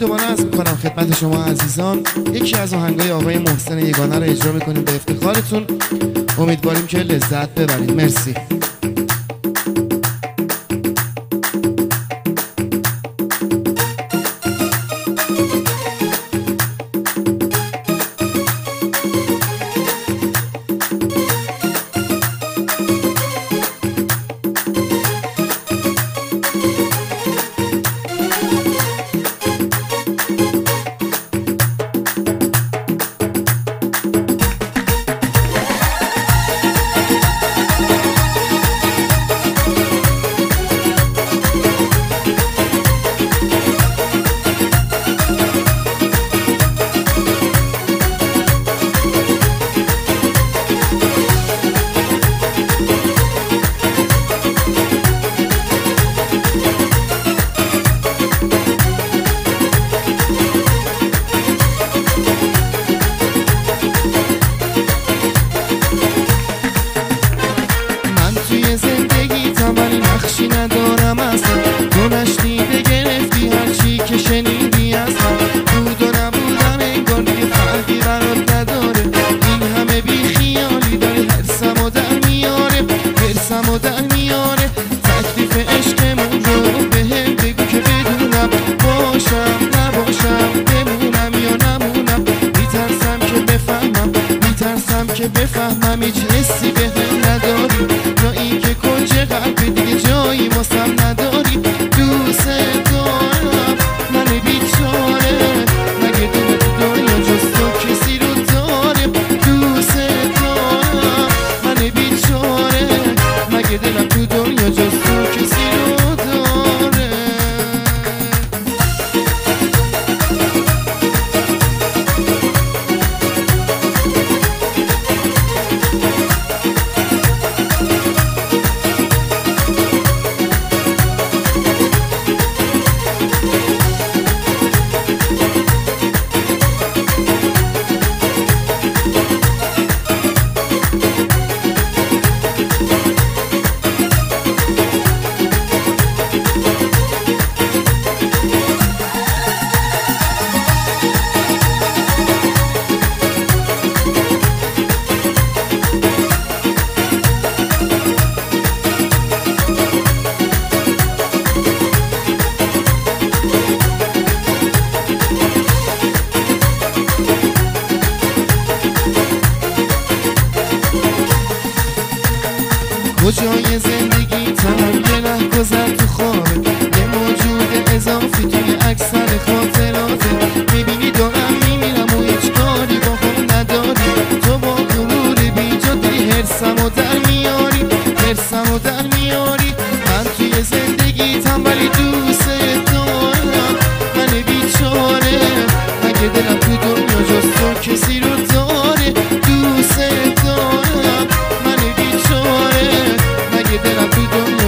دوباره از می‌کنم خدمت شما عزیزان. یکی از آهنگای آقای محسن یگانه رو اجرا می‌کنیم به افتخارتون. امیدواریم که لذت ببرید. مرسی. کجای زندگی؟ تمام به گذر تو خوابه یه موجود اضافی توی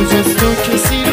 just look and see